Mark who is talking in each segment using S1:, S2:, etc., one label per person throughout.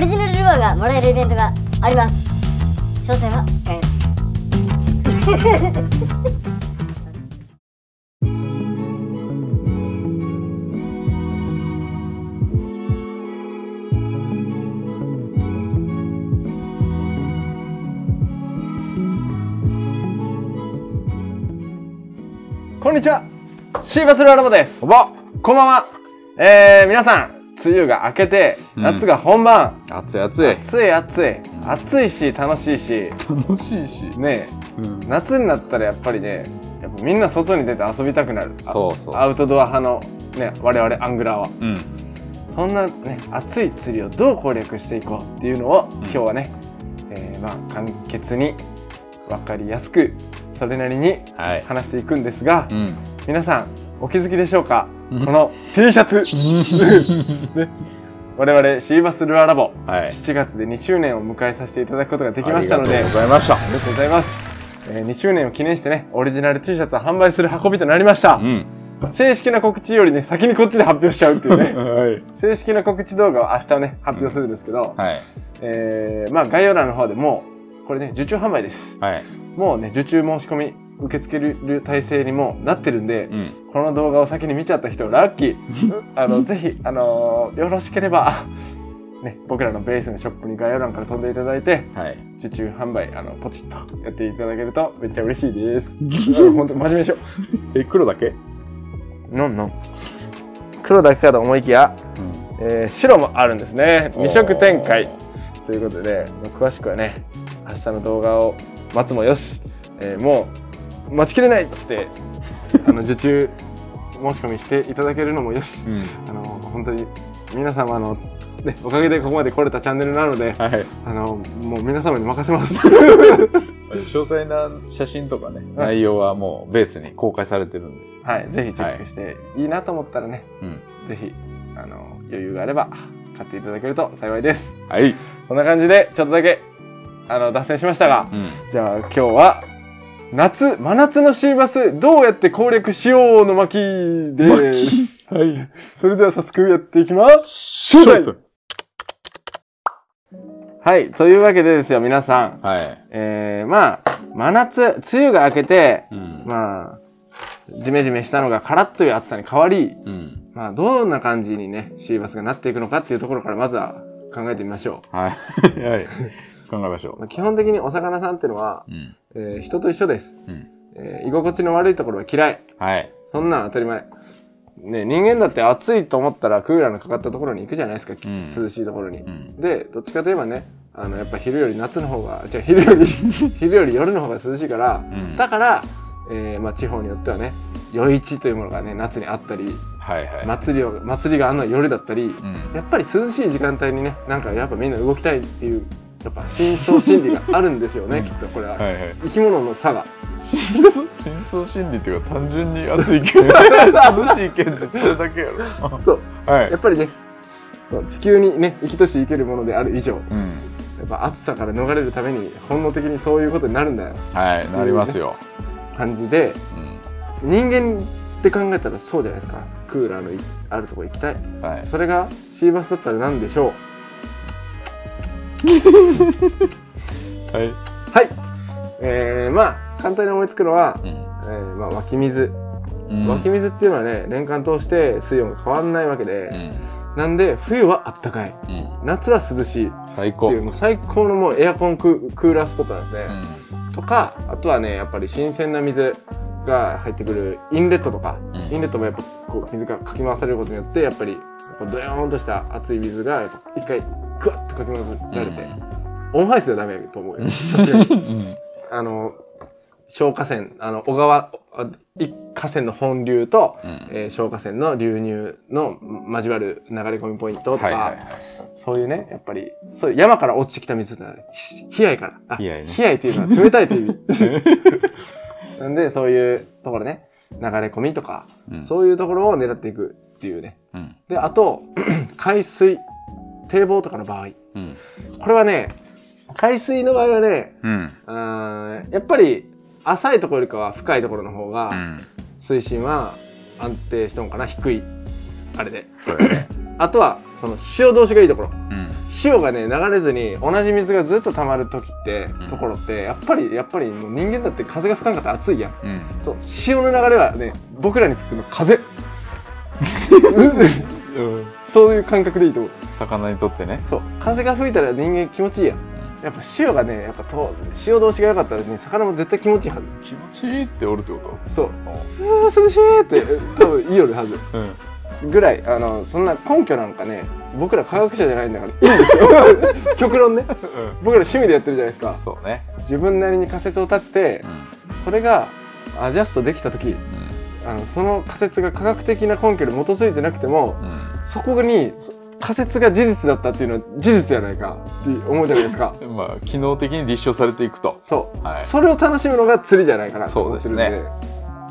S1: リジナルルアーがもらえるイベントがあります。詳細は？
S2: こんにちは。シーバスルアラボです。こんばんは。えー、皆さん梅雨が明けて
S3: うん。
S2: 夏が本番、
S3: 熱い熱い。
S2: 暑い暑い。暑いし楽しいし。
S3: 楽しいし、
S2: ね
S3: うん。
S2: え夏になったらやっぱりねやっぱみんな外に出て遊びたくなる。あ
S3: そうそう。
S2: アウトドア派のね我々アングラーは。
S3: うん。
S2: そんなね暑い釣りをどう攻略していこうっていうのを、今日はね、えーまあ簡潔に分かりやすくそれなりに
S3: はい。
S2: 話していくんですが、
S3: うん。
S2: 皆さんお気づきでしょうか、
S3: うん
S2: この T シャツ。ね。我々シーバスルアラボ。
S3: はい。
S2: 7月で2周年を迎えさせていただくことができましたので。
S3: ありがとうございました。
S2: ありがとうございます、えー2周年を記念してねオリジナル T シャツを販売する運びとなりました、
S3: うん。
S2: 正式な告知よりね先にこっちで発表しちゃうっていうね。
S3: はい。
S2: 正式な告知動画を明日ね発表するんですけど、
S3: はい。
S2: えーまあ概要欄の方でもうこれね受注販売です。
S3: はい。
S2: もうね受注申し込み受け付ける体制にもなってるんで、
S3: うん。
S2: この動画を先に見ちゃった人ラッキー。あのぜひあのーよろしければ ね僕らのベースのショップに概要欄から飛んでいただいて
S3: はい。
S2: 受注販売あのポチッとやっていただけるとめっちゃ嬉しいです。うん本当真面目でしょ
S3: え黒だけ？
S2: なんなん？黒だけかと思いきや、えー白もあるんですね。2色展開。ということでまあ詳しくはね明日の動画を待つもよし、えーもう待ちきれないっつってあの受注申し込みしていただけるのもよし
S3: うん。
S2: あの本当に皆様の、ね、おかげでここまで来れたチャンネルなので
S3: はい。
S2: あのもう皆様に任せます。
S3: 詳細な写真とかね内容はもうベースに公開されてるんで。
S2: はいぜひチェックして、い、いなと思ったらね
S3: うん。
S2: ぜひあの余裕があれば買っていただけると幸いです。
S3: はい。
S2: こんな感じでちょっとだけあの脱線しましたが、
S3: うん。
S2: じゃあ今日は夏真夏のシーバスどうやって攻略しようの巻です。はい。それでは早速やっていきます。
S3: シ
S2: ュータイムはい。というわけでですよ皆さん。
S3: はい。
S2: えー、まあ真夏梅雨が明けて
S3: うん。
S2: まあジメジメしたのがカラッという暑さに変わり
S3: うん。
S2: まあどんな感じにねシーバスがなっていくのかっていうところからまずは考えてみましょ
S3: はい。はい。考えましょ
S2: う。まあ基本的にお魚さんっていうのは、
S3: ううん
S2: えー人と一緒です、
S3: うん。
S2: えー居心地の悪いところは嫌い。
S3: はい。
S2: そんなん当たり前。ね人間だって暑いと思ったらクーラーのかかったところに行くじゃないですか、
S3: ん。
S2: 涼しいところに、
S3: うん。
S2: でどっちかといえばねあのやっぱ昼より夏の方が じゃ昼より 昼より夜の方が涼しいから、
S3: うん。
S2: だから、えーまあ、地方によってはね夜市というものがね夏にあったり
S3: はいはい。
S2: 祭りを祭りがあんのは夜だったり、
S3: うん。
S2: やっぱり涼しい時間帯にねなんかやっぱみんな動きたいっていうやっぱ深層心理があるんでしょうね、
S3: うん。
S2: きっとこれは、
S3: はいはい。
S2: 生き物の差が。
S3: 深層心理っていうか単純に暑いけど涼しいけんってそれだけやろ。
S2: そう。
S3: はい。
S2: やっぱりねそう地球にね生きとし生けるものである以上や
S3: うん。
S2: っぱ暑さから逃れるために本能的にそういうことになるんだよ。
S3: はいなりますよ。
S2: 感じで
S3: うん。
S2: 人間って考えたらそうじゃないですか。クーラーのいあるとこ行きたい。
S3: はい。
S2: それがシーバスだったら何でしょう
S3: はい。
S2: はい。えー、まあ簡単に思いつくのは、
S3: うん。
S2: えーまあ、湧き水。
S3: うん。
S2: 湧き水っていうのはね年間通して水温が変わんないわけで
S3: う、ん。
S2: なんで冬はあったかい。
S3: うん。
S2: 夏は涼しい。っ
S3: 最高。
S2: ていうもう最高のもうエアコンククーラースポットなんで、
S3: う
S2: とかあとはねやっぱり新鮮な水が入ってくるインレットとか、
S3: うん。
S2: インレットもやっぱこう水がかき回されることによってやっぱりこうドヨーンとした熱い水がやっぱ一回グワッとかき回られて、オンハイスはダメだと思うよ。さすがに。
S3: ん。
S2: あの消火栓あの小川あ一河川の本流と、
S3: うん。
S2: えー消火栓の流入の交わる流れ込みポイントとか、
S3: はいはいはい。
S2: そういうねやっぱりそういう山から落ちてきた水ってのはひ冷やいから。あ
S3: 冷やいね。
S2: 冷やいっていうのは冷たいという意味。なんでそういうところね流れ込みとか、
S3: うん。
S2: そういうところを狙っていくっていうね。
S3: うん。
S2: であと 海水堤防とかの場合。
S3: うん。
S2: これはね海水の場合はね
S3: うん。
S2: やっぱり浅いところよりかは深いところの方が
S3: うん。
S2: 水深は安定しとんかな低いあれで。
S3: そうやね。
S2: あとはその潮通しがいいところ。
S3: うん。
S2: 潮がね流れずに同じ水がずっと溜まる時って、
S3: うん。
S2: ところってやっぱりやっぱりもう人間だって風が吹かんかったら暑いやん。
S3: うん。
S2: そう潮の流れはね僕らに吹くの風そういう感覚でいいと思う。
S3: 魚にとってね。
S2: そう。風が吹いたら人間気持ちいいやん。やっぱ潮がねやっぱと潮通しが良かったらね魚も絶対気持ちいいはず。
S3: 気持ちいいっておるってこ
S2: そう。うわー涼しいって多分言いよるはず。
S3: とうん。
S2: ぐらいあのそんな根拠なんかね僕ら科学者じゃないんだからいいんですよ。極論ね。僕ら趣味でやってるじゃないですか。
S3: そうね。
S2: 自分なりに仮説を立てて
S3: うん。
S2: それがアジャストできた時あのその仮説が科学的な根拠に基づいてなくても
S3: うん。うん
S2: そこにそ仮説が事実だったっていうのは事実じゃないかって思うじゃないですか。
S3: まあ機能的に立証されていくと。
S2: そう、
S3: はい。
S2: それを楽しむのが釣りじゃないかなと思ってるんで
S3: そうで。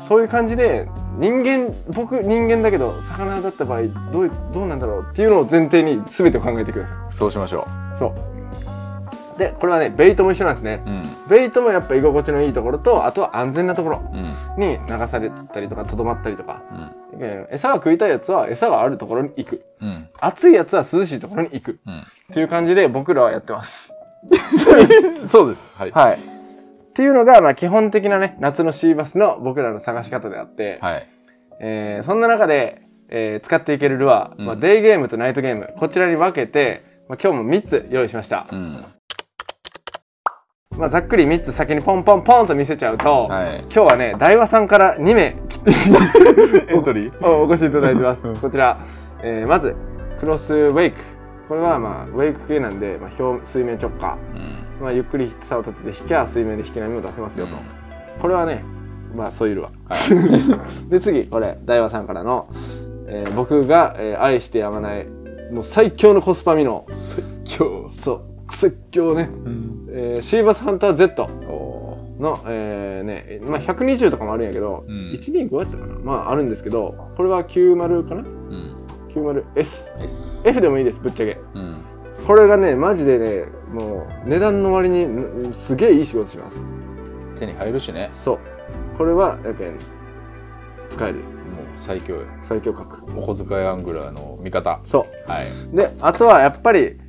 S3: す
S2: そういう感じで人間僕人間だけど魚だった場合どういどうなんだろうっていうのを前提に全てを考えてくださ
S3: そうしましょ
S2: いそうでこれはねベイトも一緒なんですね。
S3: ううん。
S2: ベイトもやっぱ居心地のいいところとあとは安全なところ
S3: うん。
S2: に流されたりとかとどまったりとか。
S3: うん。
S2: えー餌が食いたいやつは餌があるところに行く。
S3: うん。
S2: 暑いやつは涼しいところに行く。
S3: うん。
S2: っていう感じで僕らはやってます。
S3: そうです。はい。
S2: はい。っていうのが、まあ、基本的なね夏のシーバスの僕らの探し方であって、
S3: はい。
S2: えーそんな中で、えー使っていけるルアー、
S3: うん。
S2: まあ、デイゲームとナイトゲームこちらに分けて、まあ、今日も3つ用意しました、
S3: うん
S2: まあ、ざっくり3つ先にポンポンポンと見せちゃうと、
S3: はい。
S2: 今日はね大和さんから2名 おお越しいただいてます、
S3: うん。
S2: こちら、えーまずクロスウェイク。これはまあウェイク系なんで、まあ、表水面直下、
S3: うん。
S2: まあ、ゆっくり竿を立てて引きゃ水面で引き波も出せますよと、
S3: うん。
S2: これはねまあそういうルアー
S3: は
S2: で次これ大和さんからの、えー僕が、えー愛してやまないもう最強のコスパミノ。
S3: い最強。
S2: そう説教ね、
S3: うん。
S2: えーシーバスハンター Z の、えーねまあ、120とかもあるんやけど、
S3: うん。
S2: 125やったかな？まああるんですけどこれは90かな？
S3: うん。
S2: 90S
S3: S
S2: F でもいいですぶっちゃけ。
S3: うん。
S2: これがねマジでねもう値段の割にんすげえいい仕事します。
S3: 手に入るしね。
S2: そう。これはやっぱり使える。
S3: もう最強。よ
S2: 最強格。
S3: お小遣いアングラーの味方。
S2: そ
S3: はい、
S2: うであとはやっぱり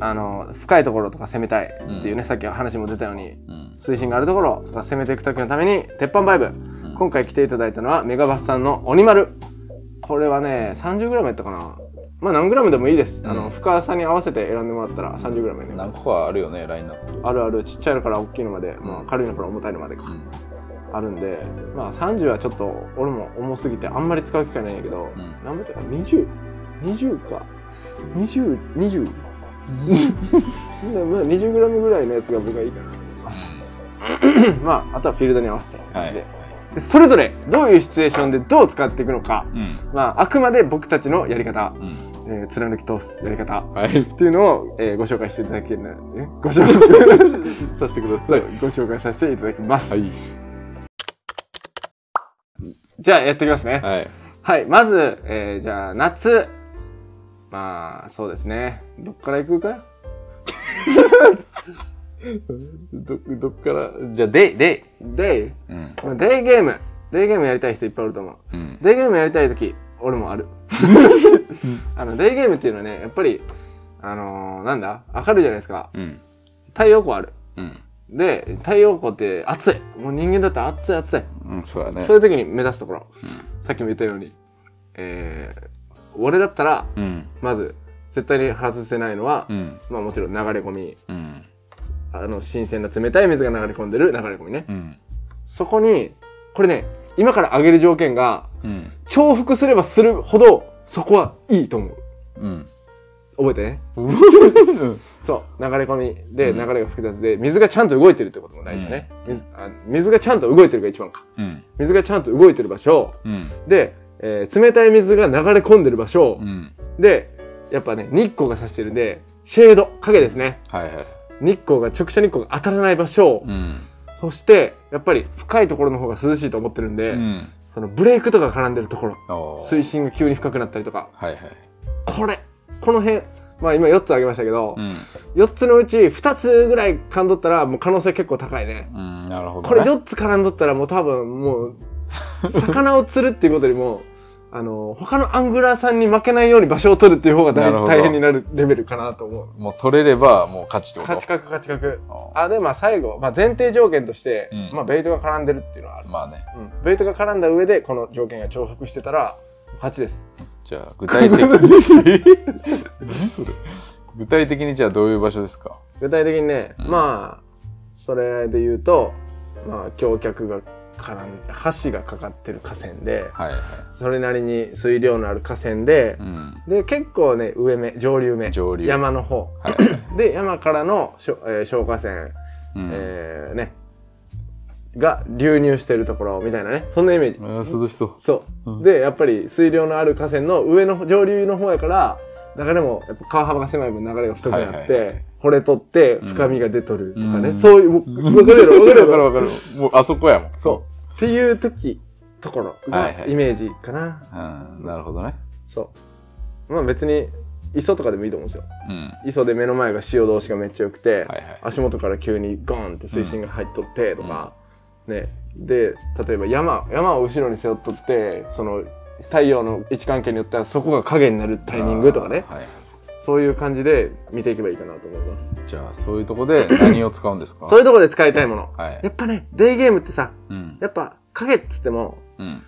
S2: あの深いところとか攻めたいっていうね、さっき話も出たように
S3: うん。
S2: 水深があるところとか攻めていく時のために鉄板バイブ、今回来ていただいたのはメガバスさんの鬼丸。これはね 30g やったかな。まあ何グラムでもいいです、あ
S3: うん。
S2: の深さに合わせて選んでもらったら 30g やね
S3: 何個かあるよねラインナップ。
S2: あるある。ちっちゃいのから大きいのまで、まあ、軽いのから重たいのまでか、
S3: うん。
S2: あるんでまあ30はちょっと俺も重すぎてあんまり使う機会ないんやけど、
S3: うん。
S2: 何倍だったか2020か。2020 まあ 20g ぐらいのやつが僕はいいかな。と思いますまああとはフィールドに合わせて、
S3: はい。
S2: それぞれどういうシチュエーションでどう使っていくのか、
S3: うん。
S2: まあ、あくまで僕たちのやり方、
S3: うん。
S2: えー貫き通すやり方。
S3: はい。
S2: っていうのを、えーご紹介していただけるなえ ご紹介
S3: させてください。
S2: ご紹介させていただきます、
S3: はい。
S2: じゃあやっていきますね。
S3: はい。
S2: はい、まず、えーじゃあ夏まあそうですね。どっから行くか？
S3: どどっから？じゃあデイデイ
S2: デイ
S3: うん。
S2: まあデイゲーム。デイゲームやりたい人いっぱいいると思う。
S3: うん。
S2: デイゲームやりたい時俺もある。あのデイゲームっていうのはねやっぱりあのーなんだ？明るいじゃないですか。
S3: うん。
S2: 太陽光ある。
S3: うん。
S2: で太陽光って暑い。もう人間だったら暑い暑い。
S3: うんそうだね。
S2: そういう時に目指すところ、さっきも言ったように、えー俺だったら
S3: うん。
S2: まず絶対に外せないのは、
S3: うん。
S2: まあもちろん流れ込み。
S3: うん。
S2: あの新鮮な冷たい水が流れ込んでる流れ込みね。
S3: うん。
S2: そこにこれね今から挙げる条件が
S3: うん。
S2: 重複すればするほどそこはいいと思う。
S3: うん。
S2: 覚えてね？そう。流れ込みで
S3: うん。
S2: 流れが複雑で水がちゃんと動いてるってことも大事だね、水あ水がちゃんと動いてるが一番か。
S3: うん。
S2: 水がちゃんと動いてる場所。
S3: うん。
S2: で、えー冷たい水が流れ込んでる場所、
S3: うん。
S2: でやっぱね日光が差してるんでシェード影ですね。
S3: はいはい。
S2: 日光が直射日光が当たらない場所、
S3: うん。
S2: そしてやっぱり深いところの方が涼しいと思ってるんで、
S3: うん。
S2: そのブレイクとか絡んでるところ。水深が急に深くなったりとか。
S3: はいはい。
S2: これこの辺まあ今4つ挙げましたけど、
S3: うん。
S2: 4つのうち2つぐらい噛んどったらもう可能性結構高いね。
S3: うんなるほどね。
S2: これ4つ絡んどったらもう多分もう魚を釣るっていうことよりもあの、他のアングラーさんに負けないように場所を取るっていう方が大大変になるレベルかなと思う。
S3: もう取れればもう勝ちってこと？
S2: 勝ち確勝ち確。
S3: あ
S2: あ、で、まあ最後、まあ前提条件として、
S3: うん
S2: まあベイトが絡んでるっていうのはある。
S3: まあね。
S2: うん。ベイトが絡んだ上で、この条件が重複してたら、勝ちです。
S3: じゃあ、具体的に。何それ？具体的にじゃあどういう場所ですか？
S2: 具体的にね、
S3: うん
S2: まあ、それで言うと、まあ、橋脚が絡ん橋がかかってる河川で、
S3: はいはい。
S2: それなりに水量のある河川で
S3: う、ん。
S2: で、結構ね、上目、上流目、
S3: 上流
S2: 山の方。
S3: はい。
S2: で、山からのしょ、えー小河川、
S3: うん
S2: えーね、が流入してるところみたいなね、そんなイメージ。
S3: 涼しそう。
S2: そう。
S3: うん
S2: で、やっぱり水量のある河川の上の上流の方やから、流れも、やっぱ川幅が狭い分流れが太くなって、
S3: はいはいは
S2: 掘れ取って深みが出とるとかね、
S3: うん
S2: そういう、もうわかるわかる。
S3: わかるわかる。もうあそこやもん。
S2: そう。っていう時、ところ
S3: はいはい
S2: がイメージかな。
S3: うん。なるほどね。
S2: そう。まあ別に、磯とかでもいいと思うんですよ。
S3: うん。
S2: 磯で目の前が潮通しがめっちゃ良くて、
S3: はいはい。
S2: 足元から急にゴーンって水深が入っとってとか、ね。で、例えば山、山を後ろに背負っとって、その、太陽の位置関係によってはそこが影になるタイミングとかね
S3: はい。
S2: そういう感じで見ていけばいいかなと思います。
S3: じゃあ、そういうとこで何を使うんですか？
S2: そういうところで使いたいもの。
S3: はい
S2: や。っぱね、デイゲームってさ、
S3: うん。
S2: やっぱ影っつっても、
S3: うん。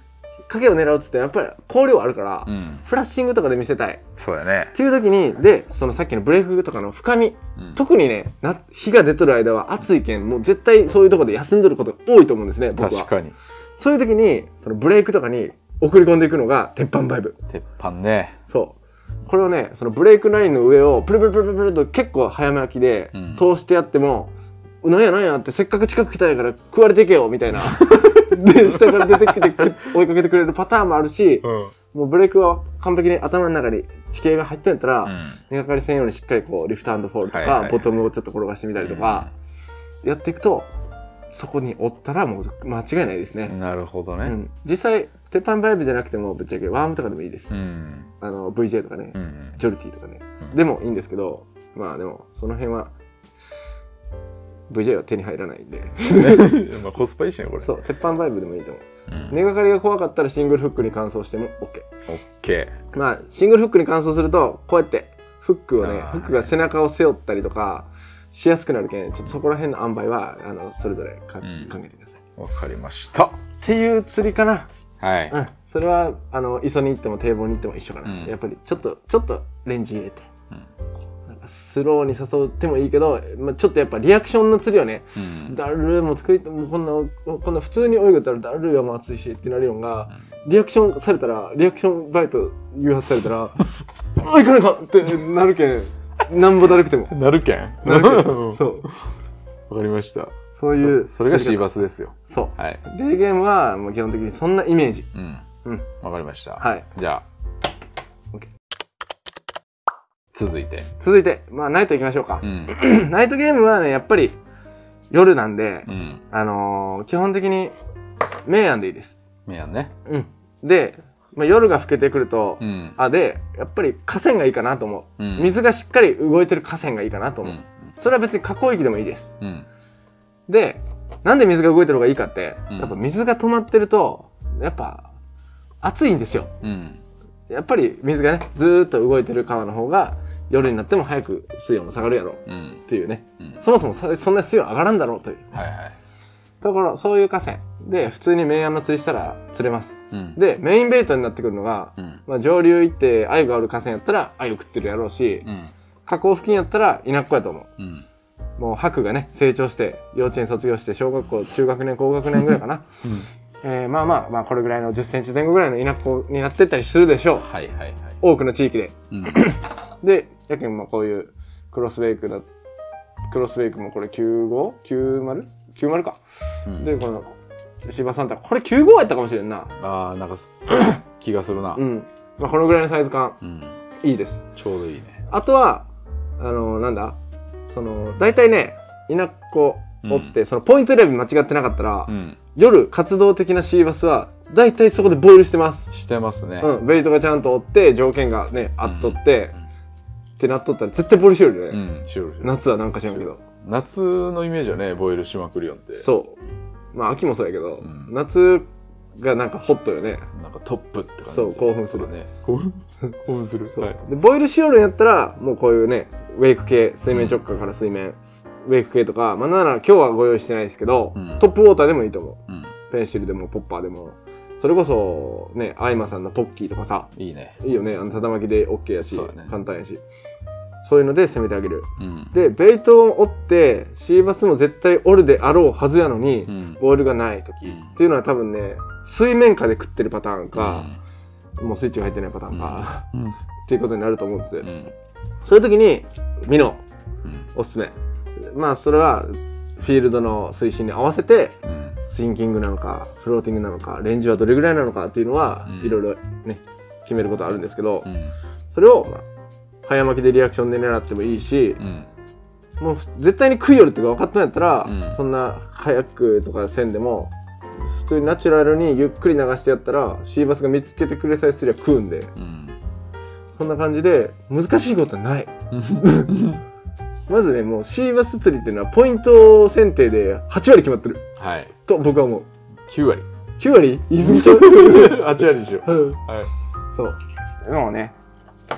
S2: 影を狙うっつってやっぱり光量あるから、
S3: うん。
S2: フラッシングとかで見せたい。
S3: そうやね
S2: っ。ていう時に、で、そのさっきのブレイクとかの深み、
S3: うん
S2: 特にね、な火が出とる間は暑いけん、もう絶対そういうところで休んどることが多いと思うんですね、僕は。
S3: 確かに。
S2: そういう時に、そのブレイクとかに送り込んでいくのが鉄板バイブ。
S3: 鉄板ね。
S2: そう。これをね、そのブレイクラインの上をプルプルプルプルと結構早め巻きで
S3: うん
S2: 通してやっても、なんやなんやってせっかく近く来たんやから食われてけよみたいな。で、下から出てきてく追いかけてくれるパターンもあるし、
S3: うん。
S2: もうブレイクは完璧に頭の中に地形が入ってんやったら、
S3: うん。
S2: 根がかりせんようにしっかりこうリフトフォールとか、ボトムをちょっと転がしてみたりとか、やっていくと、そこにおったらもう間違いないですね。
S3: なるほどね。
S2: うん、実際、鉄板バイブじゃなくてもぶっちゃけワームとかでもいいです。
S3: うん。
S2: あの、VJ とかね、
S3: うん。
S2: ジョルティとかね、
S3: うん
S2: でもいいんですけど、まあでも、その辺は、VJ は手に入らないんで、
S3: ね まあコスパいいしね、これ。
S2: そう、鉄板バイブでもいいと思う。
S3: うん。
S2: 根がかりが怖かったらシングルフックに乾燥しても OK。
S3: オッケ
S2: まあ、シングルフックに乾燥すると、こうやって、フックをねフックが背中を背負ったりとか、しやすくなるけん、ちょっとそこら辺の塩梅は、あの、それぞれか、
S3: うん
S2: 考えてください。
S3: ー。わかりました。
S2: っていう釣りかな。
S3: はい。
S2: うん。それは、あの、磯に行っても堤防に行っても一緒かな。
S3: うん
S2: やっぱり、ちょっと、ちょっとレンジ入れて。
S3: うん
S2: なんかスローに誘ってもいいけど、まあ、ちょっとやっぱリアクションの釣りをね、
S3: うん。
S2: だるもう作りもうこんなこんな普通に泳げたらだるいはもう暑いしってなるのが、リアクションされたらリアクションバイト誘発されたら「あいかないかん!」ってなるけんなんぼだるくても
S3: なるけん。
S2: なるけん そう
S3: わかりました。
S2: そういう
S3: それがシー
S2: バ
S3: バスですよ。
S2: そ
S3: はい。
S2: うデーゲームはもう基本的にそんなイメージ
S3: うん。
S2: うん
S3: わかりました。
S2: はい
S3: じゃあ
S2: OK。
S3: 続いて。
S2: 続いてまあナイト行きましょうか
S3: う、ん。
S2: ナイトゲームはねやっぱり夜なんで、
S3: うん。
S2: あのー基本的に明暗でいいです
S3: みやんね。
S2: うんで、まあ、夜が更けてくると、
S3: うん。
S2: あでやっぱり河川がいいかなと思う、
S3: うん
S2: 水がしっかり動いてる河川がいいかなと思う、
S3: うん。
S2: それは別に河口域でもいいです
S3: うん。
S2: でなんで水が動いてる方がいいかって、
S3: うん
S2: やっぱ水が止まってるとやっぱ暑いんですよ
S3: うん。
S2: やっぱり水がねずーっと動いてる川の方が夜になっても早く水温も下がるやろ
S3: うん。
S2: っていうね
S3: うん。
S2: そもそもそそんな水温上がらんだろうという
S3: はいはい。
S2: ところそういう河川で普通に明暗の釣りしたら釣れます
S3: うん。
S2: でメインベイトになってくるのが、
S3: うん。
S2: まあ、上流行って鮎がある河川やったら鮎食ってるやろうし、
S3: うん。
S2: 河口付近やったら稲っ子やと思う
S3: うん。
S2: もう白がね成長して幼稚園卒業して小学校中学年高学年ぐらいかな、えーまあまあまあこれぐらいの1 0センチ前後ぐらいの稲っ子になってったりするでしょう
S3: はいはいはい。
S2: 多くの地域で
S3: うん。
S2: でやけんまあこういうクロスウェイクだクロスウェイクもこれ 95?90?90 か、
S3: うん
S2: でこの芝サンタこれ95やったかもしれんな
S3: ああ、なんか気がするな
S2: う。んまあこのぐらいのサイズ感
S3: うん。
S2: いいです
S3: ちょうどいいね。
S2: あとはあのなんだ？その大体ね稲っ子おって、そのポイント選び間違ってなかったら、
S3: うん。
S2: 夜活動的なシーバスは大体そこでボイルしてます、
S3: してますね。
S2: うん、ベイトがちゃんとおって条件がねあっとって、
S3: うん。
S2: ってなっとったら絶対ボイルしよるよ
S3: う
S2: ね、夏はなんか知らん。けど
S3: 夏のイメージはね、ボイルしまくるよって。
S2: そうまあ秋もそうやけど、
S3: うん
S2: 夏がなんかホットよね
S3: なんかかトップって感じ。
S2: そう興奮する。
S3: ね興奮興奮する。はい。
S2: でボイルしよるんやったらもうこういうねウェイク系水面直下から水面、ウェイク系とかまあなんなら今日はご用意してないですけど、
S3: うん。
S2: トップウォーターでもいいと思う。
S3: うん。
S2: ペンシルでもポッパーでも。それこそねアイマさんのポッキーとかさ。
S3: いいね。
S2: いいよね。あのただ巻きで OK やし、
S3: ね。
S2: 簡単やし。そういうので攻めてあげる。
S3: うん。
S2: でベイトを折ってシーバスも絶対折るであろうはずやのに、
S3: うん。
S2: ボールがない時、
S3: うん。
S2: っていうのは多分ね水面下で食ってるパターンか、もうスイッチが入ってないパターンか、
S3: うん。うん。
S2: っていうことになると思うんです、
S3: うん。
S2: そういう時にミノ
S3: うん。
S2: おすすめ。まあそれはフィールドの推進に合わせて
S3: うん。
S2: スインキングなのかフローティングなのかレンジはどれぐらいなのかっていうのは
S3: うん。
S2: いろいろね決めることあるんですけど、
S3: うん。
S2: それを、まあ、早巻きでリアクションで狙ってもいいし、
S3: うん。
S2: もうふ絶対に食いよるっていうか分かったんやったら、
S3: うん。
S2: そんな早くとかせんでも普通にナチュラルにゆっくり流してやったらシーバスが見つけてくれさえすりゃ食うんで。
S3: うん
S2: そんな感じで難しいことない。まずねもうシーバス釣りっていうのはポイント選定で8割決まってる。
S3: はい。
S2: と僕は思う。
S3: 9割。
S2: 9割？言い過ぎちゃう？
S3: 8割でしょ。
S2: うん。
S3: はい。
S2: そう。でもね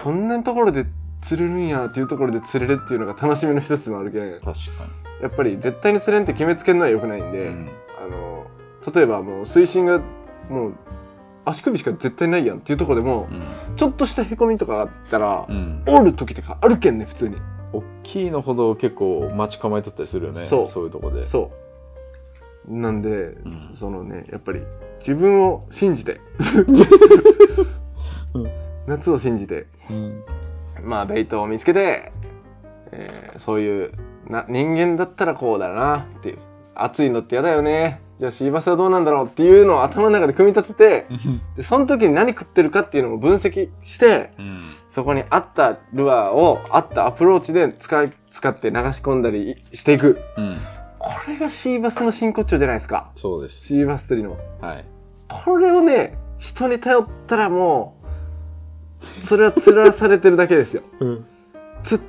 S2: こんなところで釣れるんやっていうところで釣れるっていうのが楽しみの一つでもあるけん。
S3: 確か
S2: やっぱり絶対に釣れんって決めつけるのは良くないん
S3: に
S2: で、
S3: うん。
S2: あの例えばもう水深がもう足首しか絶対ないやんっていうところでもちょっとしたへこみとかあったら
S3: う、ん。
S2: 折る時とかあるけんね普通に。
S3: 大きいのほど結構待ち構えとったりするよね
S2: そう。
S3: そういうとこで。
S2: そう。なんで、
S3: ん。
S2: そのねやっぱり自分を信じて。
S3: う ん
S2: 夏を信じて。
S3: うん。
S2: まあベイトを見つけて、えーそういうな人間だったらこうだなっていう暑いのって嫌だよね。じゃあシーバスはどうなんだろうっていうのを頭の中で組み立ててでその時に何食ってるかっていうのを分析して
S3: うん。
S2: そこに合ったルアーを合ったアプローチで使い使って流し込んだりしていく。
S3: うん。
S2: これがシーバスの真骨頂じゃないですか。
S3: そうです。
S2: シーバス釣りの。
S3: はい。
S2: これをね人に頼ったらもうそれは釣らされてるだけですよ。
S3: うん。
S2: つ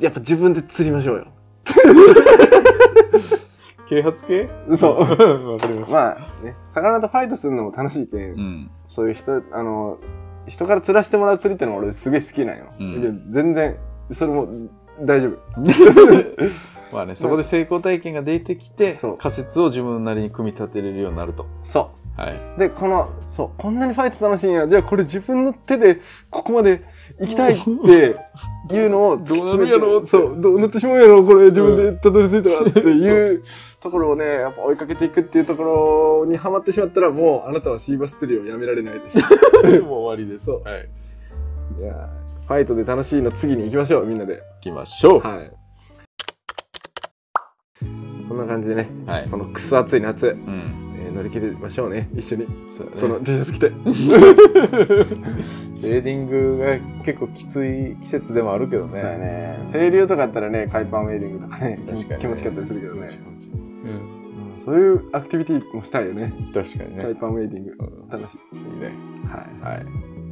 S2: やっぱ自分で釣りましょうよ
S3: 啓発系？
S2: そう。
S3: わかりまし
S2: まあね。魚とファイトするのも楽しいけん、
S3: うん。
S2: そういう人あの人から釣らせてもらう釣りってのは俺すげえ好きなんよ、
S3: うん。
S2: で全然それも大丈夫。
S3: まあねそこで成功体験が出てきて仮説を自分なりに組み立てれるようになると。
S2: そ
S3: はい、
S2: うでこのそうこんなにファイト楽しいんや。じゃあこれ自分の手でここまで行きたいって いうのを
S3: どうなるやろうって。
S2: そうどうなってしまうやろこれ自分でたどり着いたらっていうところをねやっぱ追いかけていくっていうところにはまってしまったらもうあなたはシーバス釣りをやめられないです。
S3: もう終わりです。
S2: そう。
S3: はい。
S2: いやファイトで楽しいの次に行きましょうみんなで。
S3: 行きましょう。
S2: はい。こんな感じでね
S3: はい、
S2: このクソ暑い夏、
S3: うん。
S2: えー乗り切りましょうね。一緒に。
S3: そうだね。
S2: この T シャツ着て。
S3: ウェーディングが結構きつい季節でもあるけどね。
S2: そうやね。清流とかあったらね海パンウェーディングとかね
S3: 確かにね。
S2: 気持ちよかったりするけどね。
S3: 気持ちいい
S2: うん。そういうアクティビティもしたいよね。
S3: うん確かにね。
S2: 海パンウェーディング
S3: うん。
S2: 楽しい。
S3: いいね。
S2: はい。
S3: は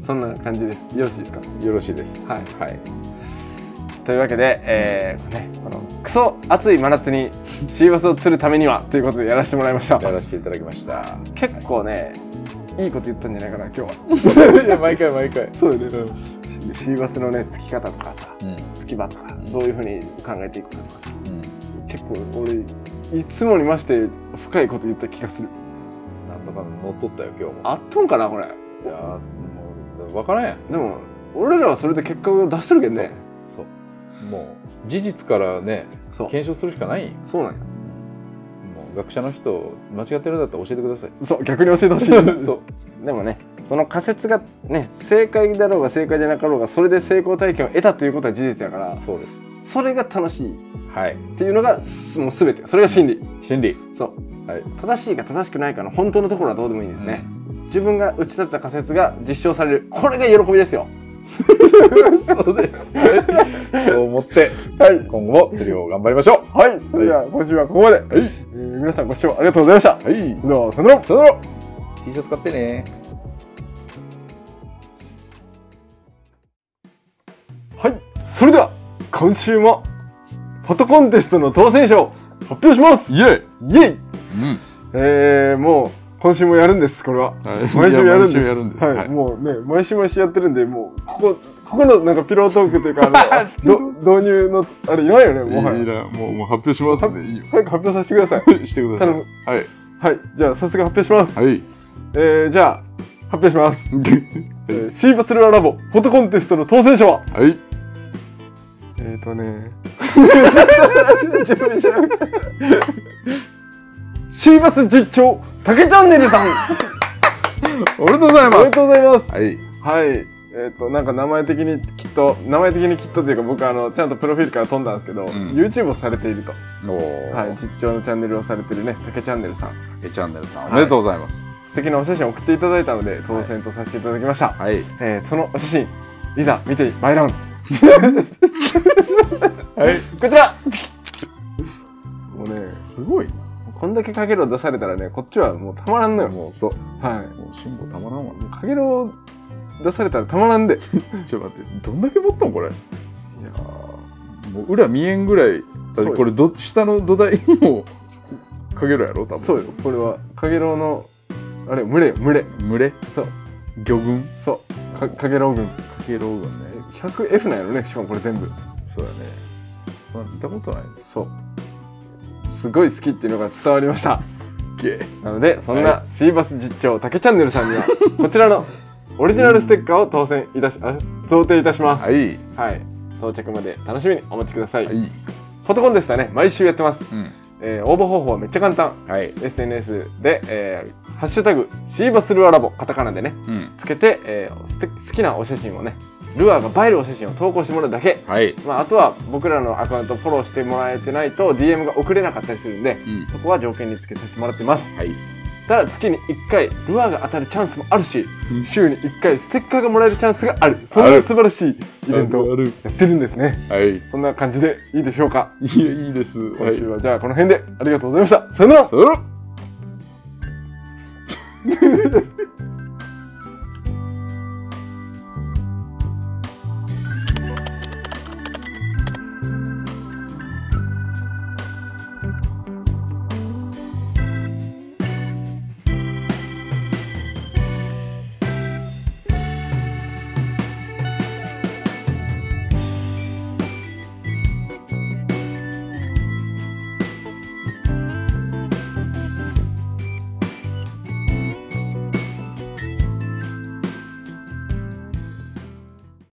S2: そんな感じです。よろしいですか？
S3: いよろしいです。
S2: はい。
S3: はい
S2: というわけで、えーね、このクソ暑い真夏にシーバスを釣るためにはということでやらせてもらいました。
S3: やらせていただきました。
S2: 結構ねいいこと言ったんじゃないかな今日は。
S3: いや毎回毎回。
S2: そうだね、シーバスのねつき方とかさ
S3: うん。
S2: つき場とか
S3: ん。
S2: どういうふうに考えていくかとかさ。
S3: うん。
S2: 結構俺いつもにまして深いこと言った気がする。
S3: なんとか乗っとったよ今日も。
S2: あっとんかなこれ。
S3: いやーもう分からんやん。
S2: でも俺らはそれで結果を出してるけどね。
S3: そうもう事実からね
S2: そう。
S3: 検証するしかない。
S2: そうなんや。
S3: もう学者の人間違ってるんだったら教えてください。
S2: そう逆に教えてほしい。
S3: そう。
S2: でもねその仮説がね正解だろうが正解じゃなかろうがそれで成功体験を得たということは事実やから
S3: そうです。
S2: それが楽しい。っ
S3: はい。
S2: ていうのがすもう全て。それが真理。
S3: 心理。
S2: そう。
S3: はい。
S2: 正しいか正しくないかの本当のところはどうでもいいんですね、自分が打ち立てた仮説が実証される。これが喜びですよ
S3: そうです。そう思って
S2: はい。
S3: 今後も釣りを頑張りましょ
S2: はい。それでは今週はここまで、えー皆さんご視聴ありがとうございました。
S3: うはい。
S2: ではさよなら
S3: さよなら T シャツ買ってね。
S2: はい。それでは今週もフォトコンテストの当選者を発表します。
S3: イエイ。
S2: イエイ。
S3: うん。
S2: えー、もう今週もやるんですこれは。
S3: はい。
S2: 毎週やるんです。
S3: いや毎週やるんです。
S2: はい、
S3: はい。
S2: もうね毎週毎週やってるんでもうここここのなんかピロートークというかあの ど導入のあれいらないよねもはいや。
S3: いな、もう、もう発表しますね。いいよ。
S2: 早く発表させてください。
S3: してください。
S2: 頼む。
S3: はい。
S2: はい。じゃあ早速発表します、
S3: はい。
S2: えー、じゃあ発表します、えー、シーバスルアラボフォトコンテストの当選者は？
S3: はい。
S2: えーとね。準備しなくてシーバス実況竹チャンネルさん
S3: おめでとうございます。
S2: おめでとうございます
S3: はい。
S2: はい。えっ、と、なんか名前的にきっと、名前的にきっとというか僕あの、ちゃんとプロフィールから飛んだんですけど、
S3: ん
S2: YouTube をされていると。はい。実況のチャンネルをされてるね、竹チャンネルさん。
S3: えチャンネルさん、おめでとうございます。
S2: 素敵なお写真を送っていただいたので、当選とさせていただきました。
S3: はい。
S2: えーそのお写真、いざ見てまいらん。はい。こちらもうね、
S3: すごいな。
S2: こんだけかげろう出されたらね、こっちはもうたまらんのよ。
S3: もう、そう。
S2: はい。
S3: もう、辛抱たまらんわ。
S2: もうかげろう出されたらたまらんで。い
S3: ちょっと待って、どんだけ持ったんこれ？
S2: や
S3: もう裏見えんぐらい。だってこれど、下の土台も、かけろやろ多分。
S2: そうよ。これは、かげろうの、あれ、群れよ、群れ。
S3: 群れ？
S2: そう。
S3: 魚群？
S2: そう。か、かげろう軍。
S3: かけろうがね。
S2: 100F なんやろね、しかもこれ全部。
S3: そうやね。まあ、見たことない。
S2: そう。すごい好きっていうのが伝わりました。
S3: すっげえ。
S2: なので、そんな
S3: は
S2: シーバス実況、竹チャンネルさんには、こちらのオリジナルステッカーを当選いたし、あ、贈呈いたします。
S3: はい。
S2: はい。到着まで楽しみにお待ちください。
S3: はい。
S2: フォトコンテストはね、毎週やってます。
S3: うん。
S2: えー応募方法はめっちゃ簡単。
S3: はい。
S2: SNS で、えーハッシュタグ、シーバスルアラボ、カタカナでね、
S3: うん。
S2: つけて、えー好きなお写真をね、ルアーが映えるお写真を投稿してもらうだけ。
S3: はい。
S2: まあ、あとは僕らのアカウントフォローしてもらえてないと DM が送れなかったりするんで、
S3: うん。
S2: そこは条件につけさせてもらってます。
S3: はい。
S2: そしたら月に1回ルアーが当たるチャンスもあるし、週に1回ステッカーがもらえるチャンスがある。そんな素晴らしいイベントをやってるんですね。
S3: はい。
S2: そんな感じでいいでしょうか？
S3: いや、いいです。
S2: 今週はじゃあこの辺でありがとうございました。さよなら
S3: それ